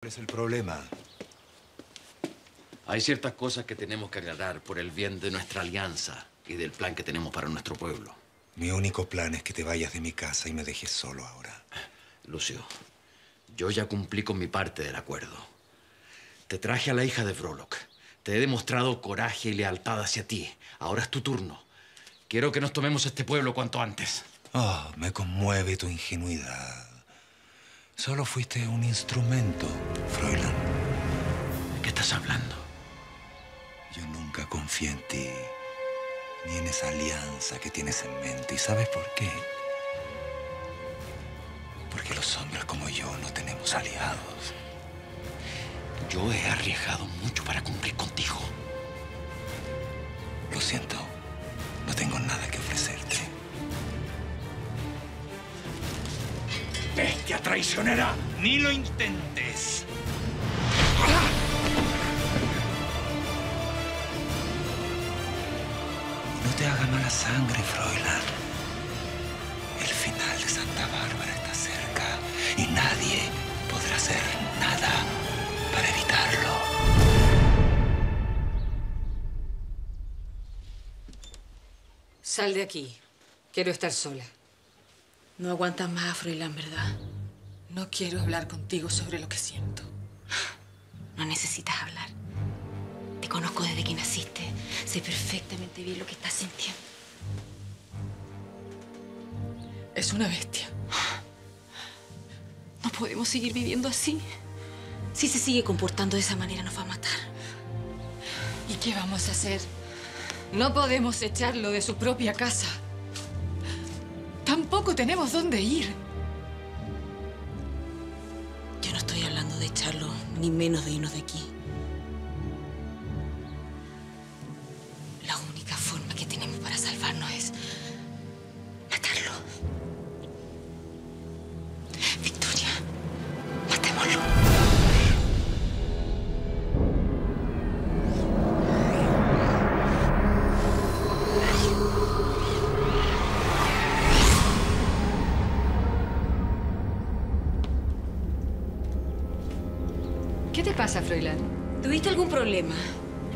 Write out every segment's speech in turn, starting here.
¿Cuál es el problema? Hay ciertas cosas que tenemos que aclarar por el bien de nuestra alianza y del plan que tenemos para nuestro pueblo. Mi único plan es que te vayas de mi casa y me dejes solo ahora. Lucio, yo ya cumplí con mi parte del acuerdo. Te traje a la hija de Frolok. Te he demostrado coraje y lealtad hacia ti. Ahora es tu turno. Quiero que nos tomemos este pueblo cuanto antes. Oh, me conmueve tu ingenuidad. Solo fuiste un instrumento, Fräulein. ¿De qué estás hablando? Yo nunca confié en ti, ni en esa alianza que tienes en mente. ¿Y sabes por qué? Porque los hombres como yo no tenemos aliados. Yo he arriesgado mucho para cumplir contigo. Lo siento, no tengo nada que ¡Bestia traicionera! ¡Ni lo intentes! No te haga mala sangre, Fräulein. El final de Santa Bárbara está cerca y nadie podrá hacer nada para evitarlo. Sal de aquí. Quiero estar sola. No aguantas más, Froilán, ¿verdad? No quiero hablar contigo sobre lo que siento. No necesitas hablar. Te conozco desde que naciste. Sé perfectamente bien lo que estás sintiendo. Es una bestia. No podemos seguir viviendo así. Si se sigue comportando de esa manera, nos va a matar. ¿Y qué vamos a hacer? No podemos echarlo de su propia casa. Tampoco tenemos dónde ir. Yo no estoy hablando de echarlo, ni menos de irnos de aquí.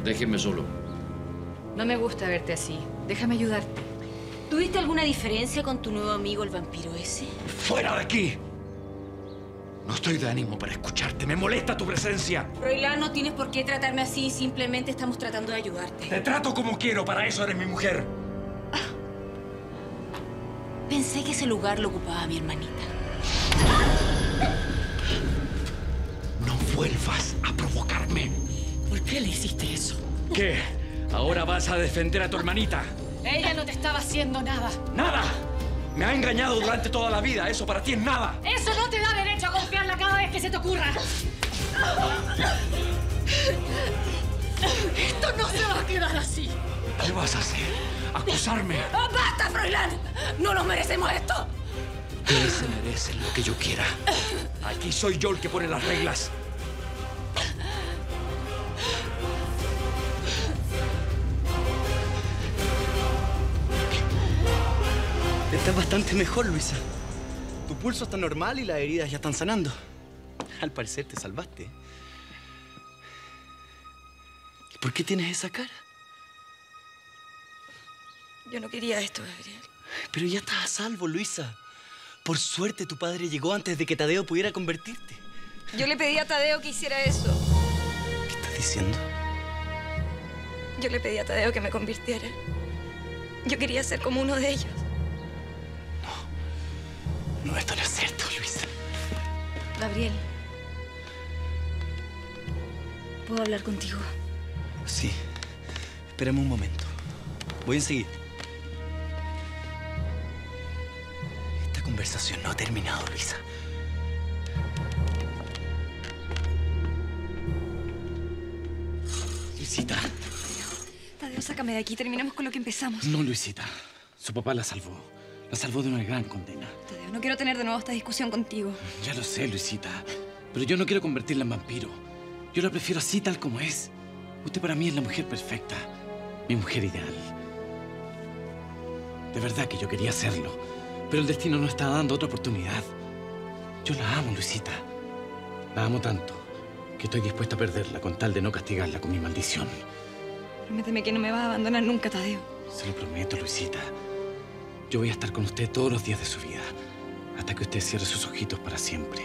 Déjenme solo. No me gusta verte así. Déjame ayudarte. ¿Tuviste alguna diferencia con tu nuevo amigo, el vampiro ese? ¡Fuera de aquí! No estoy de ánimo para escucharte. Me molesta tu presencia. Froilán, no tienes por qué tratarme así. Simplemente estamos tratando de ayudarte. Te trato como quiero. Para eso eres mi mujer. Pensé que ese lugar lo ocupaba mi hermanita. No vuelvas a provocarme. ¿Por qué le hiciste eso? ¿Qué? ¿Ahora vas a defender a tu hermanita? Ella no te estaba haciendo nada. ¡Nada! Me ha engañado durante toda la vida. Eso para ti es nada. Eso no te da derecho a confiarla cada vez que se te ocurra. Esto no se va a quedar así. ¿Qué vas a hacer? ¿Acusarme? ¡Ah, ¡Basta, Froilán! ¡No nos merecemos esto! Ustedes se merecen lo que yo quiera. Aquí soy yo el que pone las reglas. Estás bastante mejor, Luisa. Tu pulso está normal y las heridas ya están sanando. Al parecer te salvaste. ¿Por qué tienes esa cara? Yo no quería esto, Gabriel. Pero ya estás a salvo, Luisa. Por suerte tu padre llegó antes de que Tadeo pudiera convertirte. Yo le pedí a Tadeo que hiciera eso. ¿Qué estás diciendo? Yo le pedí a Tadeo que me convirtiera. Yo quería ser como uno de ellos. No, esto no es cierto, Luisa. Gabriel. ¿Puedo hablar contigo? Sí. Espérame un momento. Voy enseguida. Esta conversación no ha terminado, Luisa. Luisita. Tadeo, sácame de aquí. Terminemos con lo que empezamos. No, Luisita. Su papá la salvó. La salvó de una gran condena. Tadeo, no quiero tener de nuevo esta discusión contigo. Ya lo sé, Luisita. Pero yo no quiero convertirla en vampiro. Yo la prefiero así, tal como es. Usted para mí es la mujer perfecta. Mi mujer ideal. De verdad que yo quería hacerlo. Pero el destino no está dando otra oportunidad. Yo la amo, Luisita. La amo tanto que estoy dispuesta a perderla con tal de no castigarla con mi maldición. Prométeme que no me vas a abandonar nunca, Tadeo. Se lo prometo, Luisita. Yo voy a estar con usted todos los días de su vida, hasta que usted cierre sus ojitos para siempre.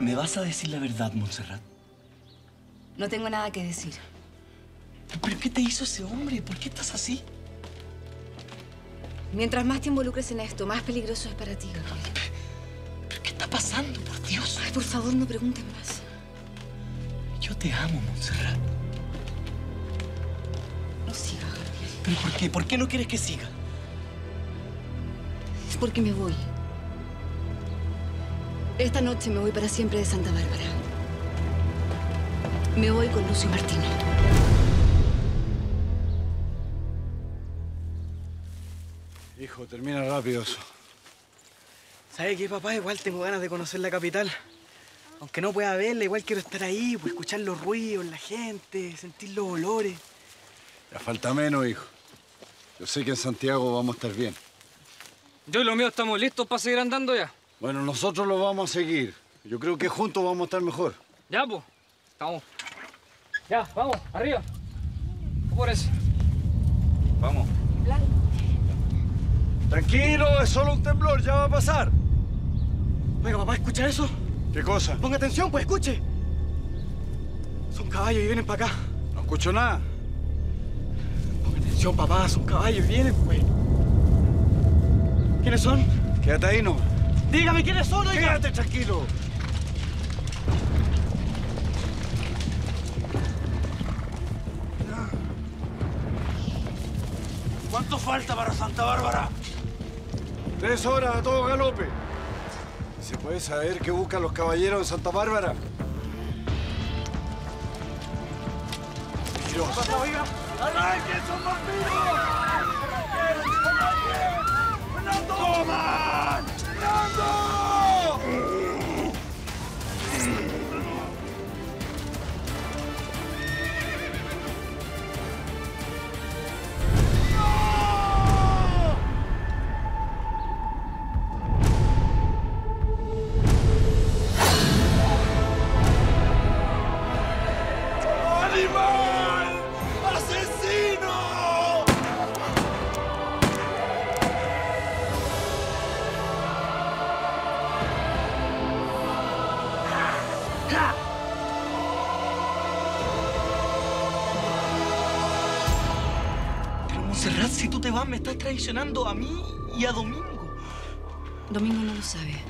¿Me vas a decir la verdad, Montserrat? No tengo nada que decir. ¿Pero qué te hizo ese hombre? ¿Por qué estás así? Mientras más te involucres en esto, más peligroso es para ti, Gabriel. ¿Pero qué está pasando, por Dios? Ay, por favor, no preguntes más. Yo te amo, Montserrat. ¿Pero por qué? ¿Por qué no quieres que siga? Es porque me voy. Esta noche me voy para siempre de Santa Bárbara. Me voy con Lucio Martino. Hijo, termina rápido eso. ¿Sabe qué, papá? Igual tengo ganas de conocer la capital. Aunque no pueda verla, igual quiero estar ahí, pues, escuchar los ruidos, la gente, sentir los olores. Ya falta menos, hijo. Yo sé que en Santiago vamos a estar bien. Yo y lo mío estamos listos para seguir andando ya. Bueno, nosotros lo vamos a seguir. Yo creo que juntos vamos a estar mejor. Ya, pues. Estamos. Ya, vamos, arriba. Por eso. Vamos. Tranquilo, es solo un temblor, ya va a pasar. Oiga, papá, ¿escucha eso? ¿Qué cosa? Ponga atención, pues, escuche. Son caballos y vienen para acá. No escucho nada. Atención, papá, son caballos vienen, pues. ¿Quiénes son? Quédate ahí, no. Dígame quiénes son, oiga. Quédate tranquilo. ¿Cuánto falta para Santa Bárbara? Tres horas a todo galope. ¿Se puede saber qué buscan los caballeros de Santa Bárbara? Vampiros. ¡Arranquen, son vampiros! ¡Fernando! ¡Toman! ¡Fernando! Vas, me estás traicionando a mí y a Domingo. Domingo no lo sabe.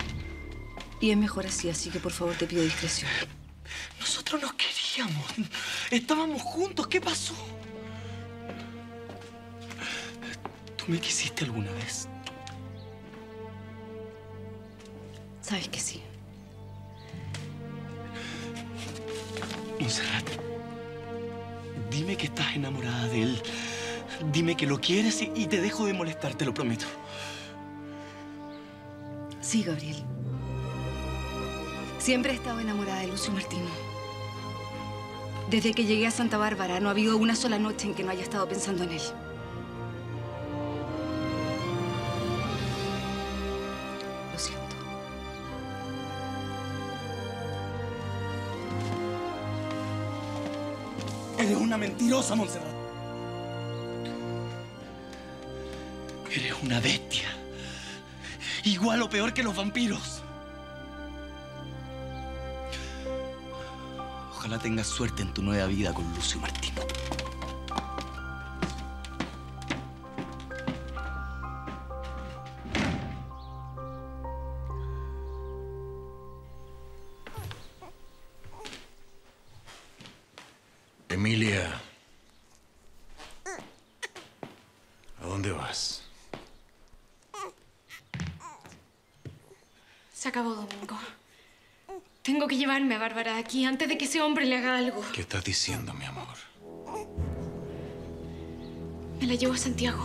Y es mejor así, así que por favor te pido discreción. Nosotros nos queríamos. Estábamos juntos. ¿Qué pasó? ¿Tú me quisiste alguna vez? Sabes que sí. Montserrat, dime que estás enamorada de él. Dime que lo quieres y, y te dejo de molestar, te lo prometo. Sí, Gabriel. Siempre he estado enamorada de Lucio Martino. Desde que llegué a Santa Bárbara no ha habido una sola noche en que no haya estado pensando en él. Lo siento. Eres una mentirosa, Montserrat. Eres una bestia. Igual o peor que los vampiros. Ojalá tengas suerte en tu nueva vida con Lucio Martín. Bárbara de aquí antes de que ese hombre le haga algo. ¿Qué estás diciendo, mi amor? Me la llevo a Santiago.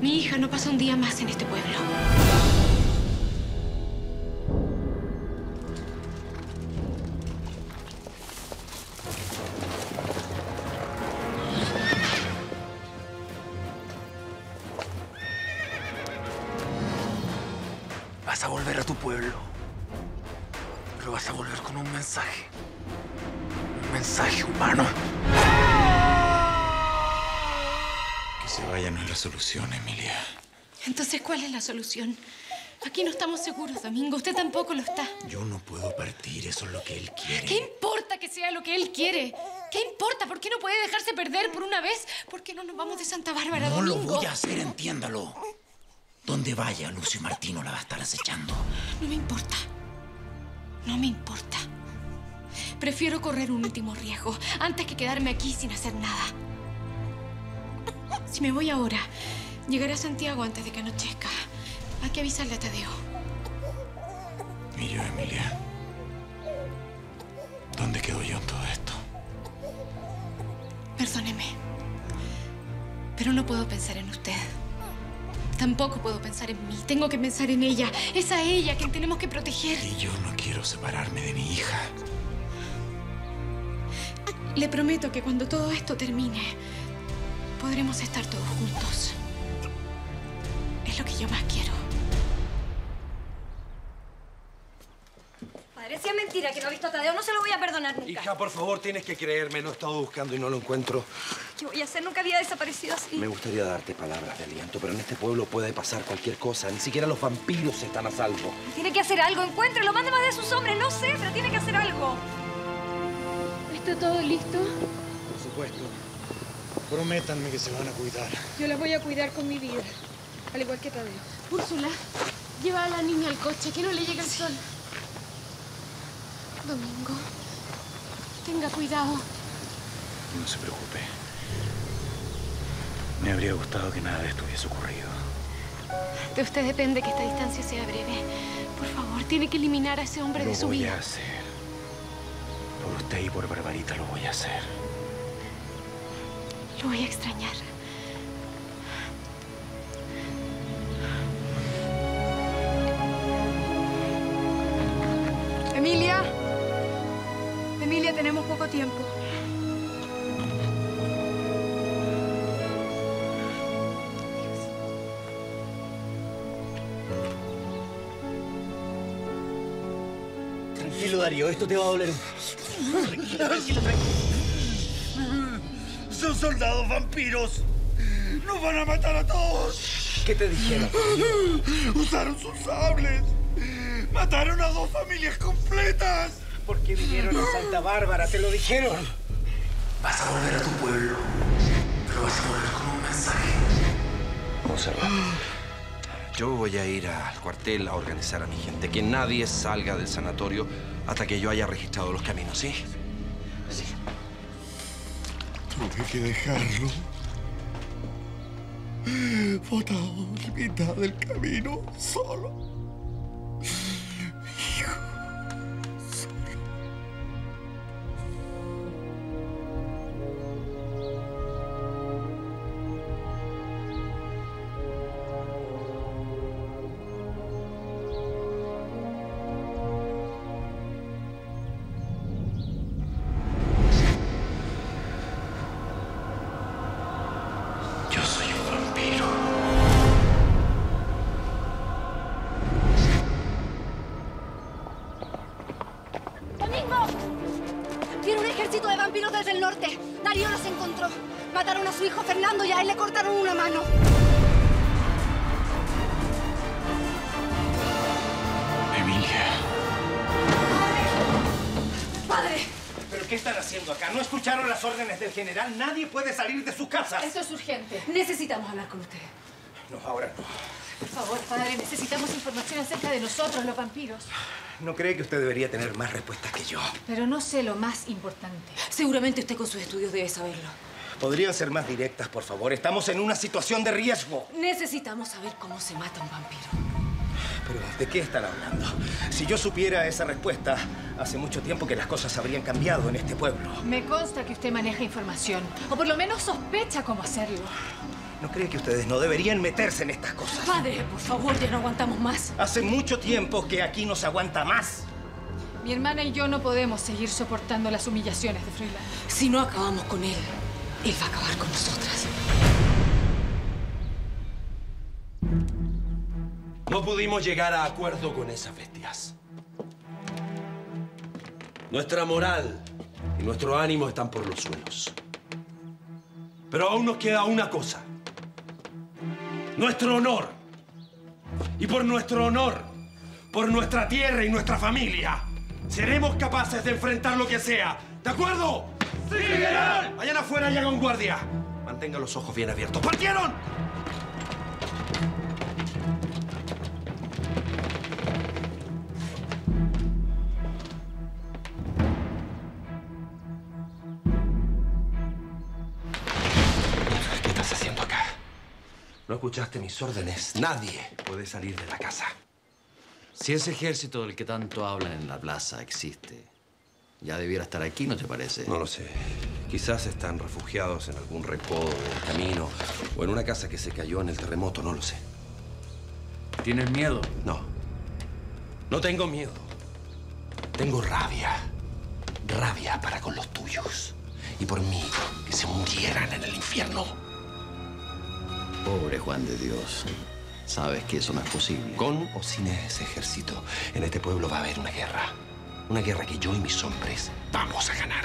Mi hija no pasa un día más en este pueblo. Solución, Emilia. Entonces, ¿cuál es la solución? Aquí no estamos seguros, Domingo. Usted tampoco lo está. Yo no puedo partir, eso es lo que él quiere. ¿Qué importa que sea lo que él quiere? ¿Qué importa? ¿Por qué no puede dejarse perder por una vez? ¿Por qué no nos vamos de Santa Bárbara, No lo Domingo? voy a hacer, entiéndalo. Donde vaya, Lucio Martino la va a estar acechando. No me importa. No me importa. Prefiero correr un último riesgo antes que quedarme aquí sin hacer nada. Si me voy ahora, llegaré a Santiago antes de que anochezca. Hay que avisarle a Tadeo. Y yo, Emilia. ¿Dónde quedo yo en todo esto? Perdóneme. Pero no puedo pensar en usted. Tampoco puedo pensar en mí. Tengo que pensar en ella. Es a ella quien tenemos que proteger. Y yo no quiero separarme de mi hija. Le prometo que cuando todo esto termine, podremos estar todos juntos. Es lo que yo más quiero. Padre, si es mentira que no ha visto a Tadeo, no se lo voy a perdonar nunca. Hija, por favor, tienes que creerme. Lo he estado buscando y no lo encuentro. ¿Qué voy a hacer? Nunca había desaparecido así. Me gustaría darte palabras de aliento, pero en este pueblo puede pasar cualquier cosa. Ni siquiera los vampiros están a salvo. Tiene que hacer algo. Encuéntrelo. Mande más de sus hombres. No sé, pero tiene que hacer algo. ¿Está todo listo? Por supuesto. Prométanme que se van a cuidar. Yo la voy a cuidar con mi vida. Al igual que Tadeo. Úrsula, lleva a la niña al coche, que no le llegue el sol. Domingo, tenga cuidado. No se preocupe. Me habría gustado que nada de esto hubiese ocurrido. De usted depende que esta distancia sea breve. Por favor, tiene que eliminar a ese hombre Lo de su voy vida. a hacer. Por usted y por Barbarita lo voy a hacer. Lo voy a extrañar. Emilia. Emilia, tenemos poco tiempo. Tranquilo, Darío, esto te va a doler. Tranquilo, tranquilo, tranquilo. Soldados vampiros. Nos van a matar a todos. ¿Qué te dijeron? Usaron sus sables. Mataron a dos familias completas. ¿Por qué vinieron a Santa Bárbara? ¿Te lo dijeron? Vas a volver a tu pueblo. Pero vas a volver con un mensaje. Observa. Yo voy a ir al cuartel a organizar a mi gente. Que nadie salga del sanatorio hasta que yo haya registrado los caminos. Sí. Tuve que dejarlo. Botado en mitad del camino, solo. Mataron a su hijo Fernando y a él le cortaron una mano. Emilia. ¡Padre! ¿Pero qué están haciendo acá? ¿No escucharon las órdenes del general? Nadie puede salir de sus casas. Esto es urgente. Necesitamos hablar con usted. No, ahora no. Por favor, padre, necesitamos información acerca de nosotros, los vampiros. ¿No cree que usted debería tener más respuestas que yo? Pero no sé lo más importante. Seguramente usted con sus estudios debe saberlo. ¿Podrían ser más directas, por favor? Estamos en una situación de riesgo. Necesitamos saber cómo se mata un vampiro. Pero, ¿de qué están hablando? Si yo supiera esa respuesta, hace mucho tiempo que las cosas habrían cambiado en este pueblo. Me consta que usted maneja información, o por lo menos sospecha cómo hacerlo. ¿No cree que ustedes no deberían meterse en estas cosas? Padre, por favor, ya no aguantamos más. Hace mucho tiempo que aquí no se aguanta más. Mi hermana y yo no podemos seguir soportando las humillaciones de Froilán. Si no acabamos con él, él va a acabar con nosotras. No pudimos llegar a acuerdo con esas bestias. Nuestra moral y nuestro ánimo están por los suelos. Pero aún nos queda una cosa. Nuestro honor. Y por nuestro honor, por nuestra tierra y nuestra familia, seremos capaces de enfrentar lo que sea. ¿De acuerdo? ¡Sí, general! Vayan afuera y hagan guardia. Mantengan los ojos bien abiertos. ¡Partieron! ¿Qué estás haciendo acá? No escuchaste mis órdenes. Nadie puede salir de la casa. Si ese ejército del que tanto hablan en la plaza existe, ya debiera estar aquí, ¿no te parece? No lo sé. Quizás están refugiados en algún recodo del camino o en una casa que se cayó en el terremoto, no lo sé. ¿Tienes miedo? No. No tengo miedo. Tengo rabia. Rabia para con los tuyos. Y por mí, que se murieran en el infierno. Pobre Juan de Dios. Sabes que eso no es posible. Con o sin ese ejército, en este pueblo va a haber una guerra. Una guerra que yo y mis hombres vamos a ganar.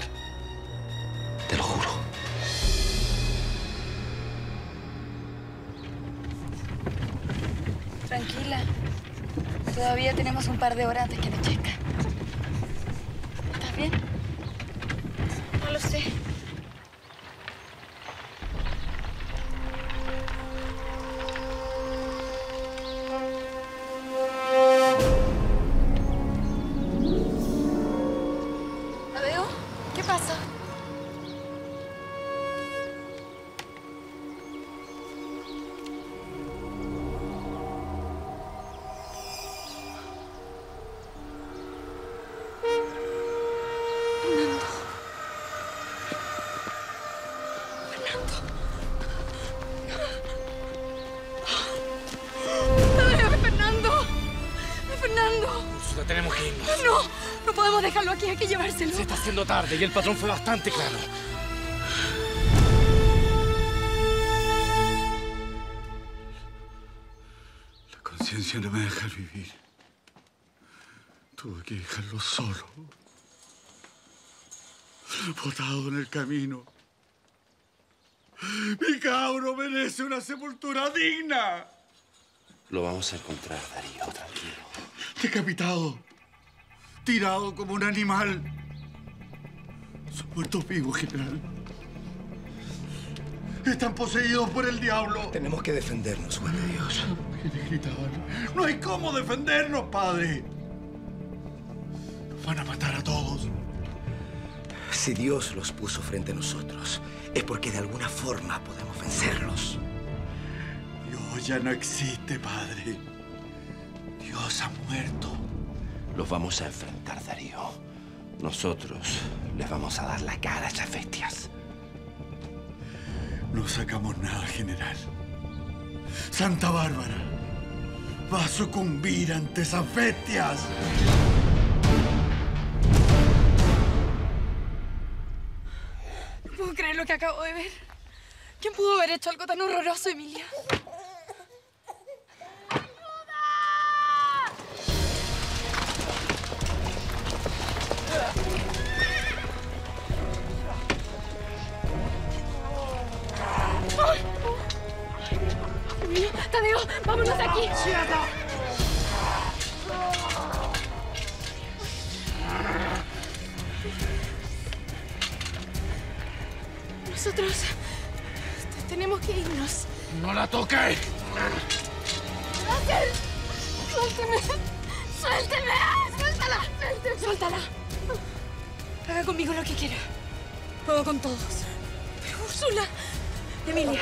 Te lo juro. Tranquila. Todavía tenemos un par de horas antes que anochezca. ¿Estás bien? ¡Fernando! Úrsula, tenemos que irnos. No, no podemos dejarlo aquí, hay que llevárselo. Se está haciendo tarde y el patrón fue bastante claro. La conciencia no me deja vivir. Tuve que dejarlo solo. Botado en el camino. Mi cabro merece una sepultura digna. Lo vamos a encontrar, Darío, tranquilo. Decapitado. Tirado como un animal. Son muertos vivos, general. Están poseídos por el diablo. Tenemos que defendernos, Juan de Dios. No hay cómo defendernos, padre. Nos van a matar a todos. Si Dios los puso frente a nosotros, es porque de alguna forma podemos vencerlos. Ya no existe, padre. Dios ha muerto. Los vamos a enfrentar, Darío. Nosotros les vamos a dar la cara a esas bestias. No sacamos nada, general. Santa Bárbara va a sucumbir ante esas bestias. No puedo creer lo que acabo de ver. ¿Quién pudo haber hecho algo tan horroroso, Emilia? Tadeo, vámonos de aquí. Nosotros te- tenemos que irnos. ¡No la toques! ¡Ángel! ¡Suélteme! ¡Suélteme! ¡Suéltala! ¡Suélteme! ¡Suéltala! Haga conmigo lo que quiera. Juego con todos. Pero Úrsula. Emilia.